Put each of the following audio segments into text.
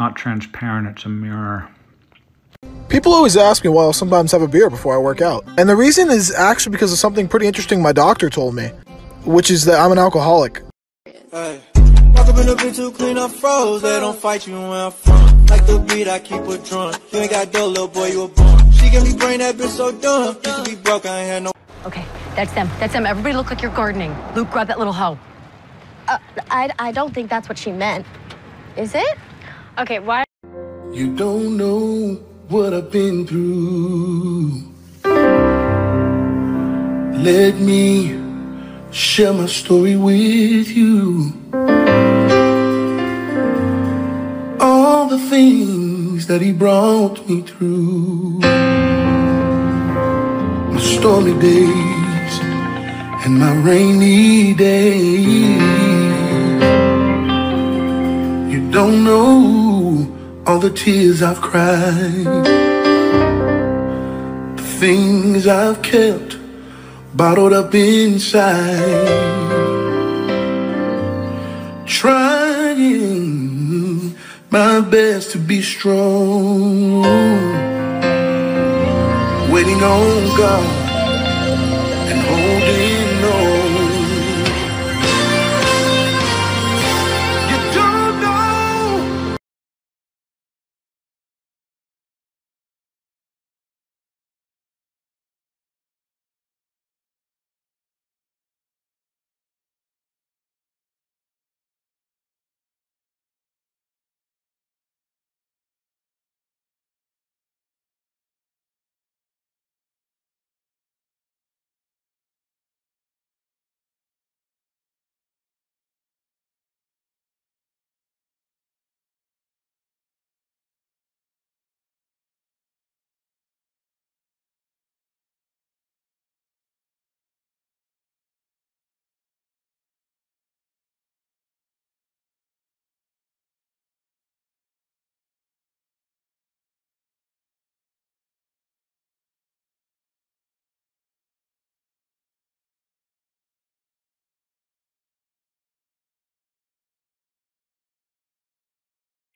not transparent, it's a mirror. People always ask me why I'll sometimes have a beer before I work out. And the reason is actually because of something pretty interesting my doctor told me, which is that I'm an alcoholic. Hey. Walk up in the bitch too clean up froze. They don't fight you where I'm from. Like the beat, I keep her drunk. You ain't got dough, little boy, you a bum. She give me brain, that bitch so dumb. Used to be broke, I ain't had no. Okay, that's them. That's them. Everybody look like you're gardening. Luke, grab that little hoe. Uh, I, I don't think that's what she meant. Is it? Okay, why? You don't know what I've been through. Let me share my story with you. All the things that he brought me through. My stormy days and my rainy days. You don't know all the tears I've cried, the things I've kept bottled up inside, trying my best to be strong, waiting on God and holding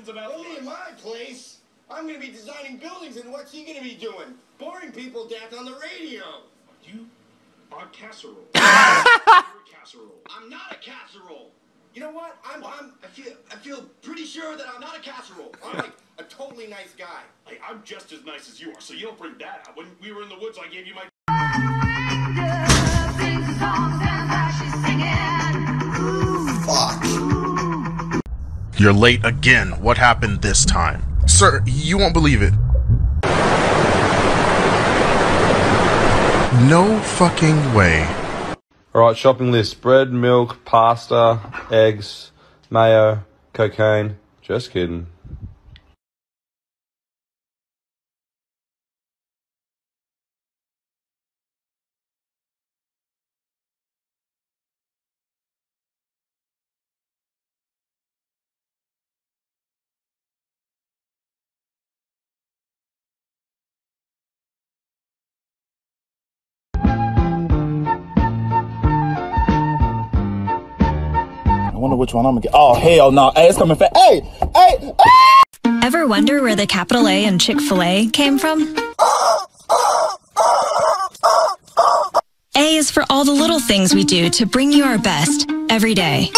Only in my place. I'm going to be designing buildings, and what's he going to be doing? Boring people death on the radio. You are casserole. You're a casserole. I'm not a casserole. You know what? I'm, I'm, I feel, I feel pretty sure that I'm not a casserole. I'm like a totally nice guy. Hey, I'm just as nice as you are, so you don't bring that out. When we were in the woods, I gave you my. You're late again. What happened this time? Sir, you won't believe it. No fucking way. Alright, shopping list bread, milk, pasta, eggs, mayo, cocaine. Just kidding. Which one I'm gonna get. Oh hell no! Hey, it's coming fast. Hey, hey, Ever wonder where the capital A in Chick fil A came from? A is for all the little things we do to bring you our best every day.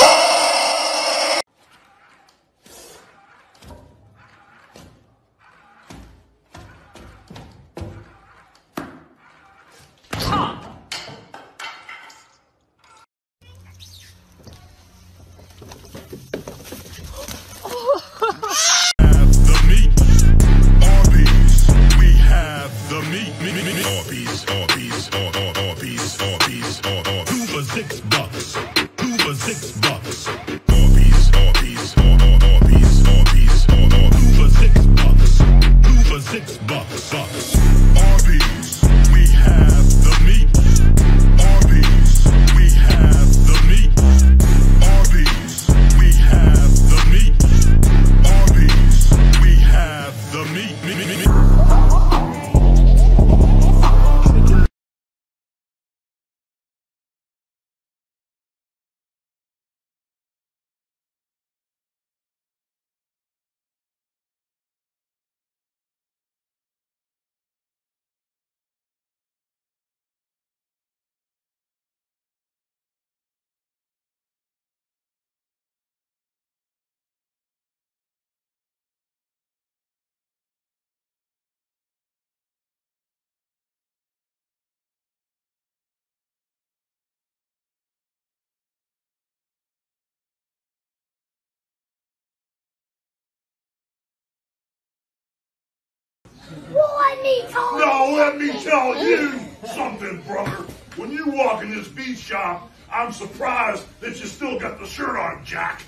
Well, let me tell No, you let me tell you something, brother. When you walk in this beat shop, I'm surprised that you still got the shirt on, Jack.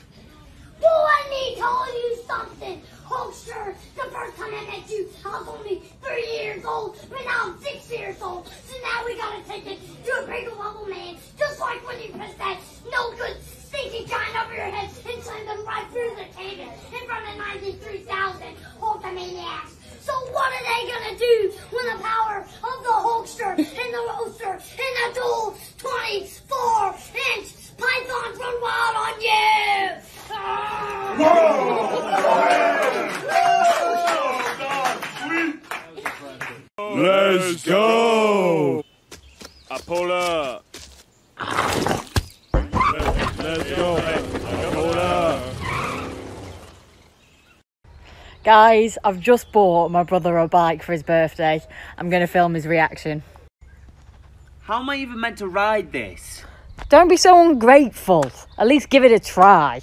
Well, let me tell you something. Oh, Hulkster, the first time I met you, I was only three years old, but now I'm six years old. So now we gotta take it to a bigger level, man. Just like when you press that no good stinky giant over your head and slam them right through the table in front of 93,000 Hulkamaniacs. So what are they gonna do when the power of the Hulkster and the Roaster and the dual 24 inch pythons run wild on you? Let's go. I pull up. Let's go. I pull up. Guys, I've just bought my brother a bike for his birthday. I'm going to film his reaction. How am I even meant to ride this? Don't be so ungrateful. At least give it a try.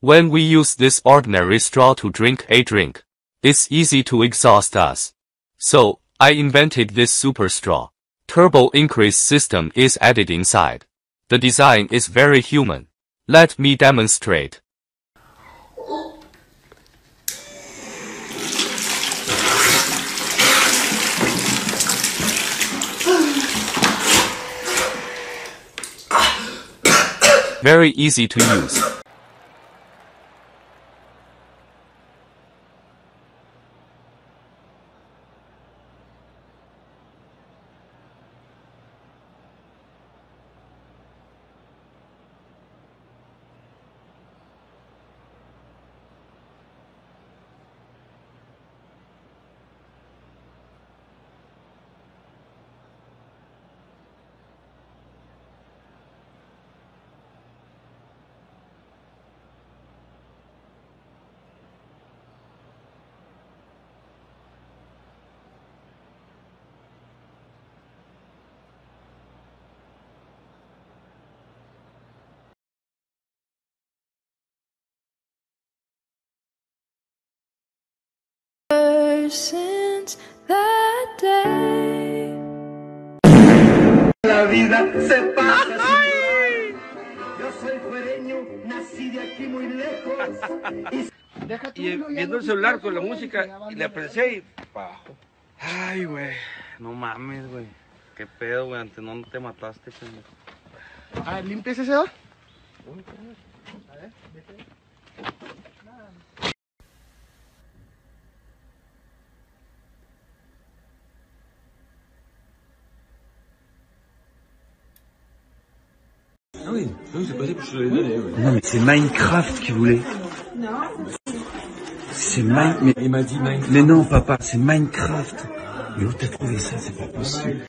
When we use this ordinary straw to drink a drink, it's easy to exhaust us. So, I invented this super straw. Turbo increase system is added inside. The design is very human. Let me demonstrate. Very easy to use. Since that day. La vida se pasa. Yo soy fuereño, nací de aquí muy lejos. Y viendo el celular con la música, y le aprecié y bajo. Ay, güey. No mames, güey. Qué pedo, güey. Antes no te mataste, pendejo. A ver, limpies ese dedo. Ah oui, oui c'est possible, je te l'ai donné. Non, mais c'est Minecraft qui voulait. C'est Minecraft. Mais... Il m'a dit Minecraft. Mais non, papa, c'est Minecraft. Mais où t'as trouvé ça? C'est pas possible.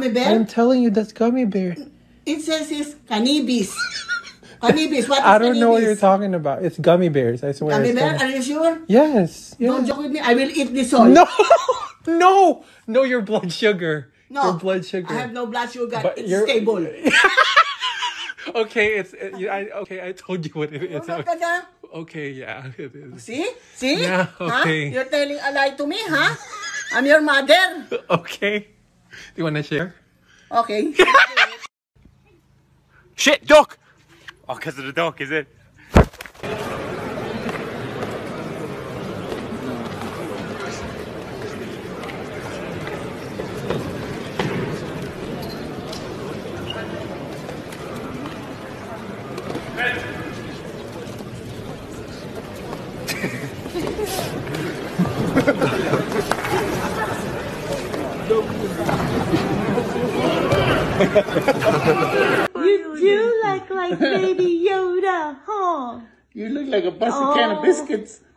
Gummy bear? I'm telling you, that's gummy bear. It says it's cannabis. cannabis, what I don't know what you're talking about. It's gummy bears. I swear. Gummy bear, gummy- are you sure? Yes. yes. Don't joke with me. I will eat this all. No, no, no. Your blood sugar. No. Your blood sugar. I have no blood sugar. But it's you're- stable. Okay, it's it, I, okay. I told you what it is. Ano? Okay, yeah, it is. See? See? Yeah, Huh? okay. You're telling a lie to me, huh? I'm your mother. Okay you want to share? Okay. Shit, duck! Oh, because of the duck, is it? You do look like baby Yoda, huh? You look like a busted can of oh. biscuits.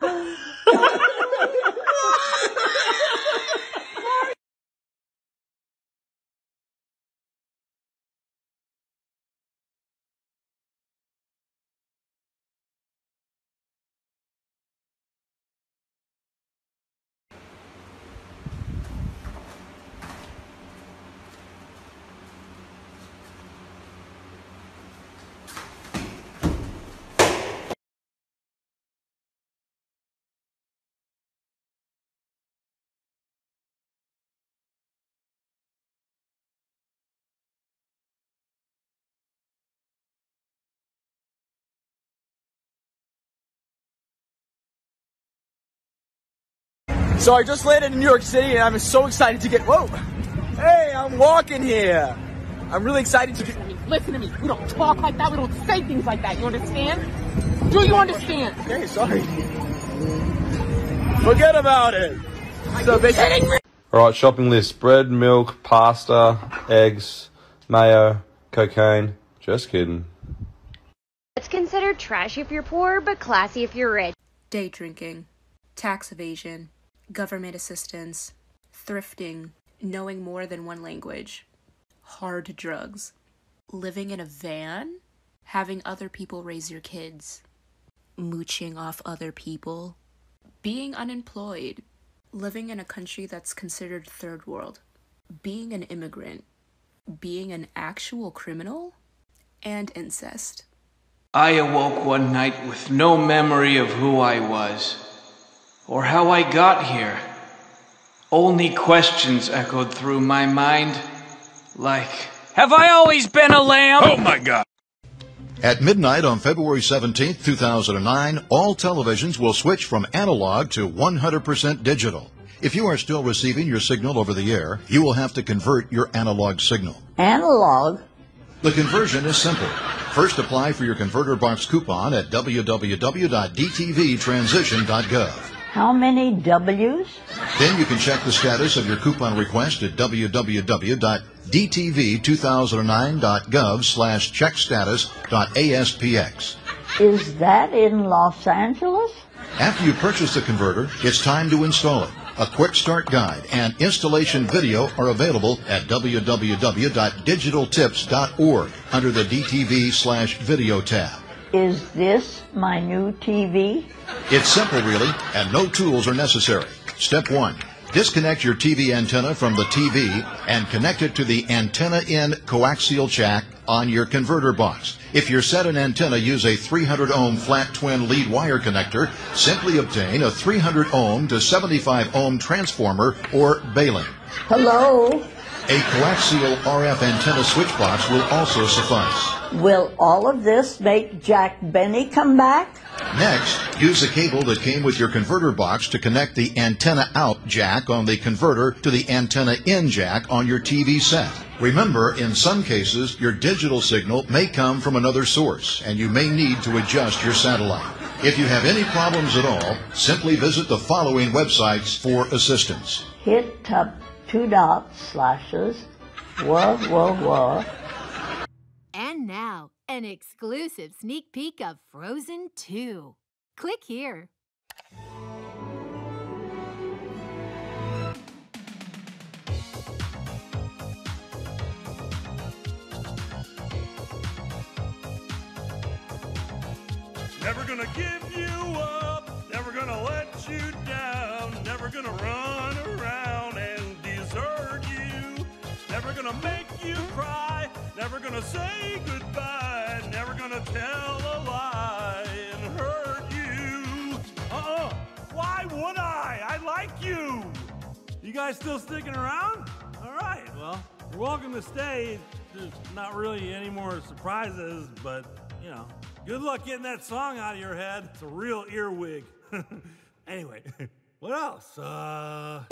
So I just landed in New York City and I'm so excited to get, whoa! Hey, I'm walking here. I'm really excited to get, Listen to me. We don't talk like that. We don't say things like that. You understand? Do you understand? Okay, sorry. Forget about it. So basically, Alright, shopping list bread, milk, pasta, eggs, mayo, cocaine. Just kidding. It's considered trashy if you're poor, but classy if you're rich. Day drinking, tax evasion, government assistance, thrifting, knowing more than one language, hard drugs, living in a van, having other people raise your kids, mooching off other people, being unemployed, living in a country that's considered third world, being an immigrant, being an actual criminal, and incest. I awoke one night with no memory of who I was, or how I got here. Only questions echoed through my mind, like, Have I always been a lamb? Oh my god. At midnight on February 17, 2009, all televisions will switch from analog to 100% digital. If you are still receiving your signal over the air, you will have to convert your analog signal. Analog? The conversion is simple. First apply for your converter box coupon at www.dtvtransition.gov. How many W's? Then you can check the status of your coupon request at www.dtv2009.gov slash checkstatus.aspx. Is that in Los Angeles? After you purchase the converter, it's time to install it. A quick start guide and installation video are available at www.digitaltips.org under the DTV slash video tab. Is this my new TV? It's simple really, and no tools are necessary. Step one, disconnect your TV antenna from the TV and connect it to the antenna in coaxial jack on your converter box. If you're set an antenna, use a 300 ohm flat twin lead wire connector. Simply obtain a 300 ohm to 75 ohm transformer or balun. Hello? A coaxial RF antenna switch box will also suffice. Will all of this make Jack Benny come back? Next, use the cable that came with your converter box to connect the antenna out jack on the converter to the antenna in jack on your TV set. Remember, in some cases, your digital signal may come from another source and you may need to adjust your satellite. If you have any problems at all, simply visit the following websites for assistance. Hit up two dots, slashes, whoa, whoa, whoa. And now, an exclusive sneak peek of Frozen 2. Click here. Never gonna give you up, never gonna let you down, never gonna run gonna make you cry, never gonna say goodbye, never gonna tell a lie and hurt you. Uh-uh, why would I? I like you. You guys still sticking around? All right, well, you're welcome to stay. There's not really any more surprises, but, you know, good luck getting that song out of your head. It's a real earwig. anyway, what else? Uh.